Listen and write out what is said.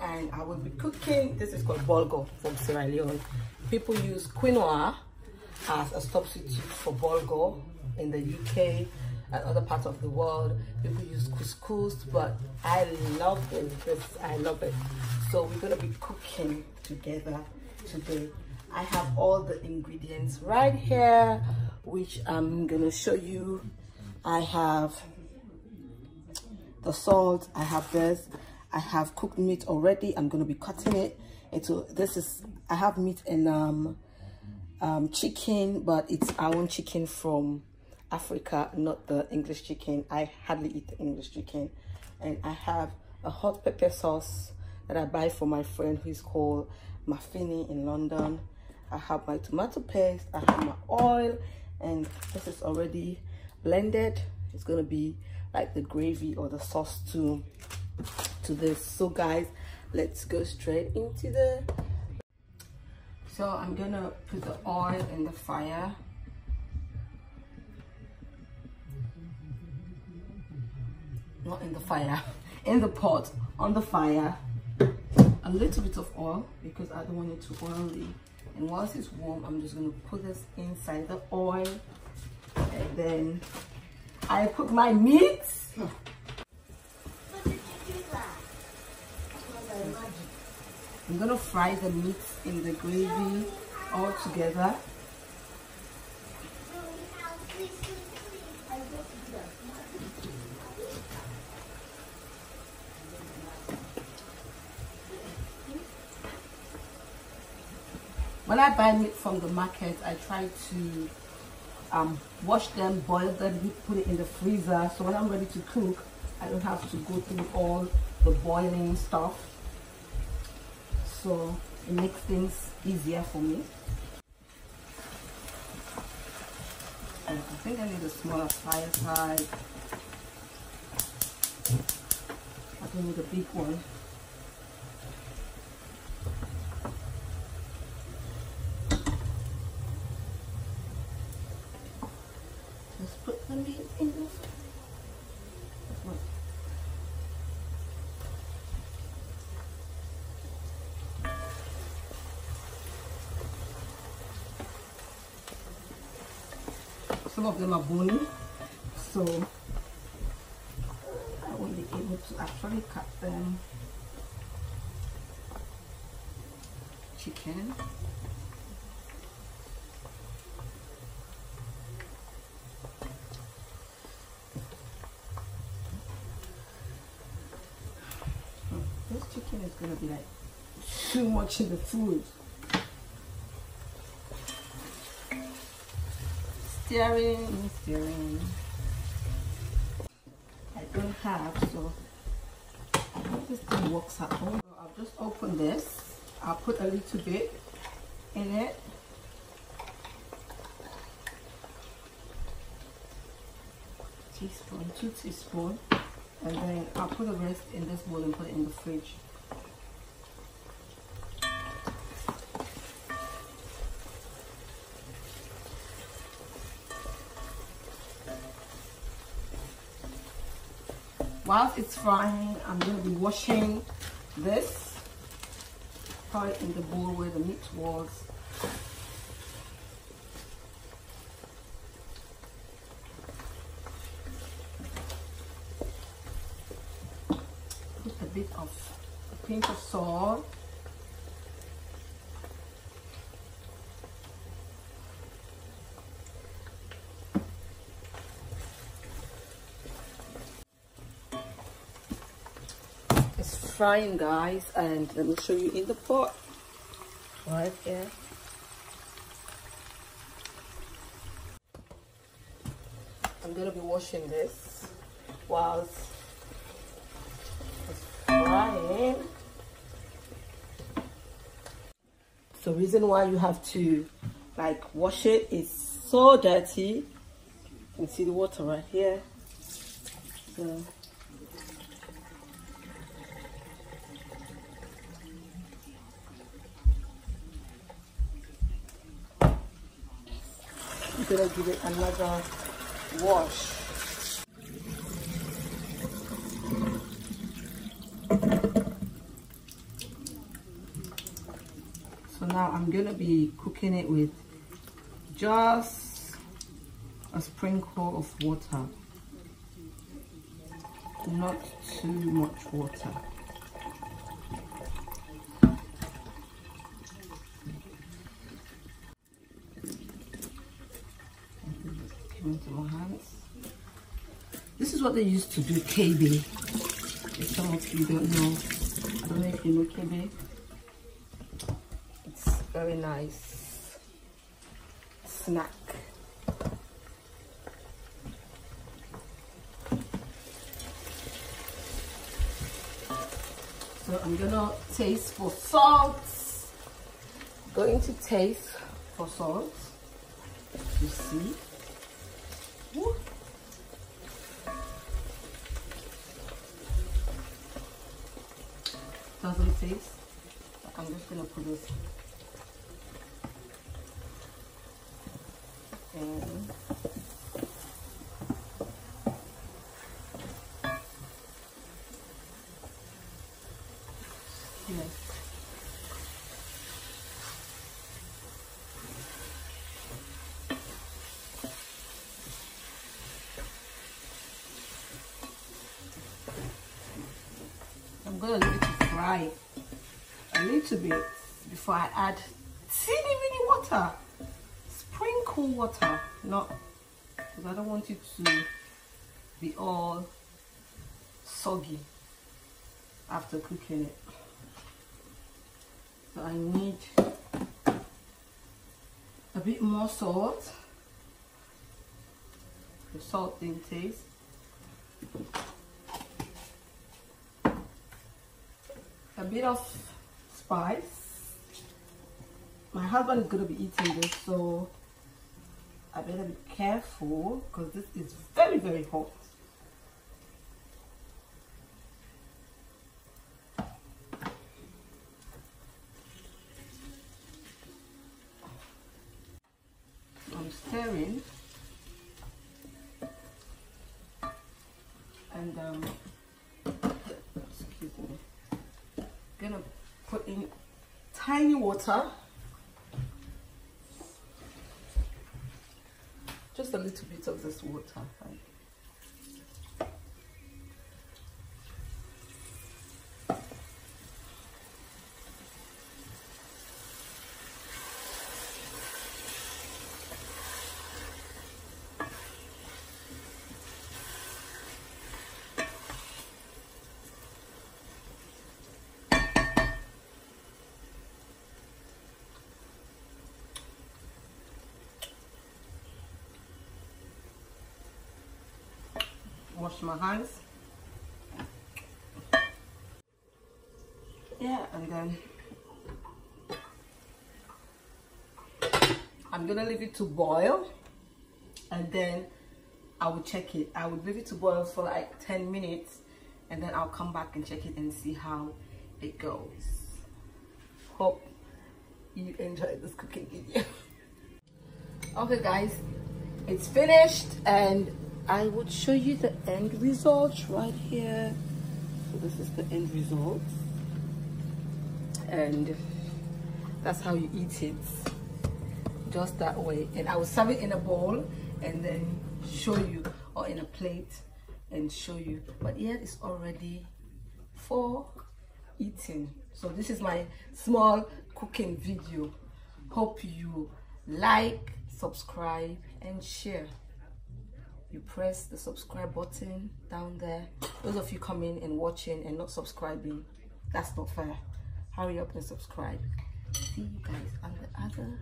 I will be cooking. This is called bulgur from Sierra Leone. People use quinoa as a substitute for bulgur in the UK and other parts of the world. People use couscous, but I love it. I love it. So we're gonna be cooking together today. I have all the ingredients right here, which I'm gonna show you. I have the salt, I have this, I have cooked meat already. I'm gonna be cutting it this is, I have meat and um, um, chicken, but it's our own chicken from Africa, not the English chicken. I hardly eat the English chicken. And I have a hot pepper sauce that I buy for my friend who is called Maffini in London. I have my tomato paste, I have my oil, and this is already blended. It's gonna be like the gravy or the sauce to, to this. So guys, let's go straight into the, so I'm gonna put the oil in the fire. Not in the fire, in the pot, on the fire. A little bit of oil because I don't want it too oily and once it's warm i'm just going to put this inside the oil and then i put my meat i'm to fry the meat in the gravy all together when I buy meat from the market, I try to um, wash them, boil them, put it in the freezer. So when I'm ready to cook, I don't have to go through all the boiling stuff. So it makes things easier for me. And I think I need a smaller fire side. I don't need a big one. Some of them are bony so I won't be able to actually cut them. Chicken. This chicken is gonna be like too much in the food stirring, stirring. I don't have, so I hope this thing works at home. So I'll just open this. I'll put a little bit in it. Teaspoon, two teaspoon, and then I'll put the rest in this bowl and put it in the fridge. Whilst it's frying i'm going to be washing this part in the bowl where the meat was. Put a bit of a pinch of salt frying guys and let me show you in the pot. Right here I'm gonna be washing this whilst it's frying. So reason why you have to like wash it is so dirty. You can see the water right here. So gonna give it another wash. so now i'm gonna be cooking it with just a sprinkle of water not too much water hands. This is what they used to do KB if some of you don't know I don't know if you know KB it's very nice snack. So I'm gonna taste for salt. Going to taste for salt. You see Doesn't taste. I'm just gonna put this and yes. I'm gonna leave it a little bit before I add teeny weeny water. Sprinkle water, not because I don't want it to be all soggy after cooking it. So I need a bit more salt. The salt didn't taste. A bit of spice. My husband is going to be eating this, so I better be careful because this is very, very hot. I'm stirring tiny water just a little bit of this water? Wash my hands. Yeah and then I'm gonna leave it to boil and then I will check it. I will leave it to boil for like 10 minutes and then I'll come back and check it and see how it goes. Hope you enjoyed this cooking video. Okay guys it's finished and I would show you the end result right here. So this is the end result. And that's how you eat it. Just that way. And I will serve it in a bowl and then show you or in a plate and show you. But here it's already for eating. So this is my small cooking video. Hope you like, subscribe and share you press the subscribe button down there. Those of you coming and watching and not subscribing that's not fair. Hurry up and subscribe. See you guys on the other